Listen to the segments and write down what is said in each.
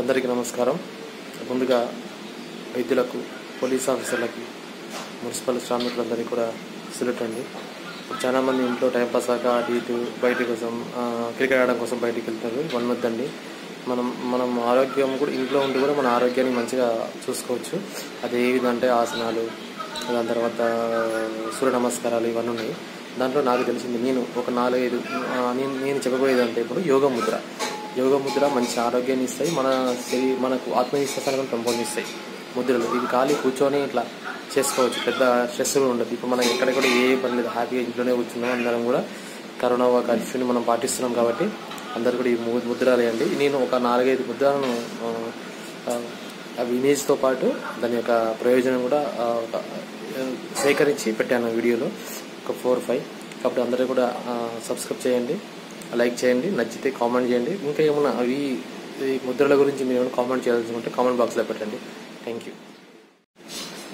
అందరికీ నమస్కారం. ముందుగా వైద్యులకు పోలీస్ ఆఫీసర్లకి మున్సిపల్ శ్రామికులందరికీ కూడా సెలెక్ట్ అండి. చాలామంది ఇంట్లో టైంపాస్ ఆక అటు ఇటు బయట కోసం క్రికెట్ ఆడడం కోసం బయటికి వెళ్తారు. వన్ వద్దండి మనం మనం ఆరోగ్యం కూడా ఇంట్లో ఉండి కూడా మన ఆరోగ్యాన్ని మంచిగా చూసుకోవచ్చు. అది ఏ విధంటే ఆసనాలు దాని తర్వాత సూర్య నమస్కారాలు ఇవన్నీ ఉన్నాయి. దాంట్లో నాకు తెలిసింది నేను ఒక నాలుగైదు నేను నేను చెప్పబోయేది అంటే ఇప్పుడు యోగ ముద్ర. యోగ ముద్ర మంచి ఆరోగ్యాన్ని ఇస్తాయి మన శరీర మనకు ఆత్మవిశ్వాసాన్ని కూడా పెంపొందిస్తాయి ముద్రలు. ఇవి ఖాళీ కూర్చొని ఇట్లా చేసుకోవచ్చు. పెద్ద స్ట్రెస్ కూడా ఉండదు. ఇప్పుడు మనం ఎక్కడ కూడా ఏ పని లేదు. హ్యాపీగా ఇంట్లోనే కూర్చున్నాం. అందరం కూడా కరోనా కర్ఫ్యూని మనం పాటిస్తున్నాం కాబట్టి అందరు కూడా ఈ ముద్రలు వేయండి. నేను ఒక నాలుగైదు ముద్రలను ఆ, అవి ఇమేజ్తో పాటు దాని యొక్క ప్రయోజనం కూడా సేకరించి పెట్టాను వీడియోలో. ఒక ఫోర్ ఫైవ్. కాబట్టి అందరూ కూడా సబ్స్క్రైబ్ చేయండి. లైక్ చేయండి నచ్చితే కామెంట్ చేయండి. ఇంకా ఏమైనా అవి ఈ ముద్రల గురించి మీరు ఏమైనా కామెంట్ చేయాలనుకుంటే కామెంట్ బాక్స్లో పెట్టండి. థ్యాంక్ యూ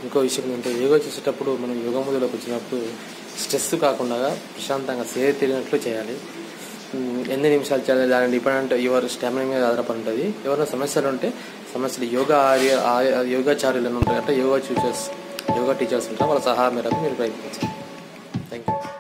ఇంకో విషయం ఏంటంటే యోగా చేసేటప్పుడు మనం యోగా ముద్రలోకి వచ్చినప్పుడు స్ట్రెస్ కాకుండా ప్రశాంతంగా సేద తిరిగినట్లు చేయాలి. ఎన్ని నిమిషాలు చేయాలి దాని డిపెండెంట్ ఎవరు స్టామినా మీద ఆధారపడి ఉంటుంది. ఎవరైనా సమస్యలు ఉంటే సమస్యలు యోగా ఆర్య యోగాచార్యులు ఉంటారు అంటే యోగా టీచర్స్ యోగా టీచర్స్ ఉంటారు వాళ్ళ సహాయం మేరకు మీరు ప్రయత్నించండి. Thank you